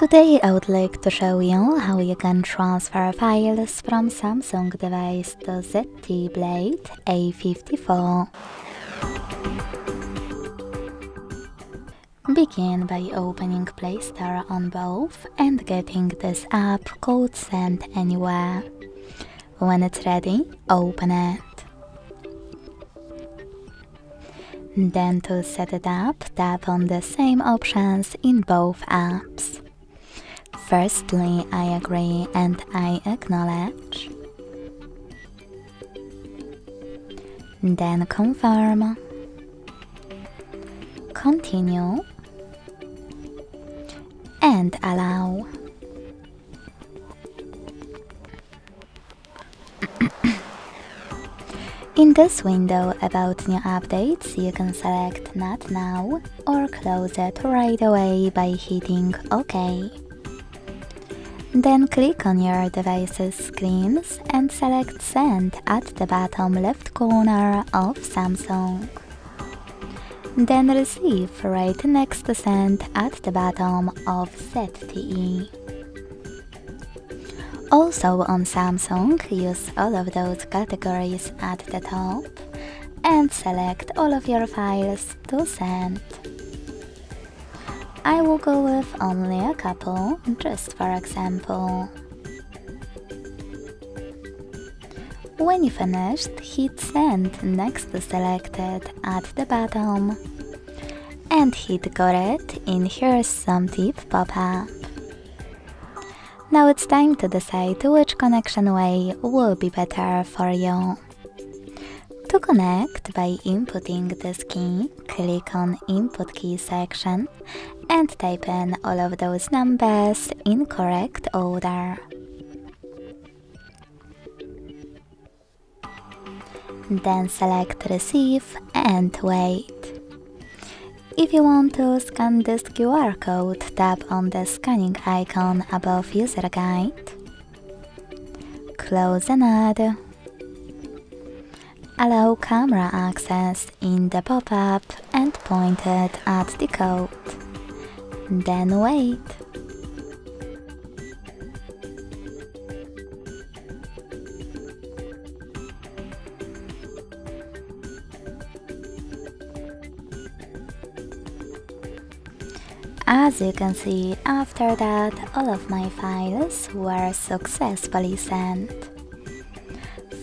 Today I would like to show you how you can transfer files from Samsung device to ZTE Blade A54. Begin by opening Play Store on both and getting this app called Send Anywhere. When it's ready, open it. Then to set it up, tap on the same options in both apps. Firstly, I agree and I acknowledge. Then confirm. Continue. And allow. In this window about new updates, you can select Not Now or close it right away by hitting OK. Then click on your device's screens and select Send at the bottom left corner of Samsung. Then Receive right next to Send at the bottom of ZTE. Also on Samsung, use all of those categories at the top and select all of your files to send. I will go with only a couple, just for example. When you finished, hit send next to selected at the bottom and hit got it in here's some tip pop-up. Now it's time to decide which connection way will be better for you. To connect by inputting the key, click on Input Key section and type in all of those numbers in correct order. Then select Receive and wait. If you want to scan this QR code, tap on the scanning icon above User Guide. Close add allow camera access in the pop-up and point it at the code. Then wait. As you can see, after that, all of my files were successfully sent.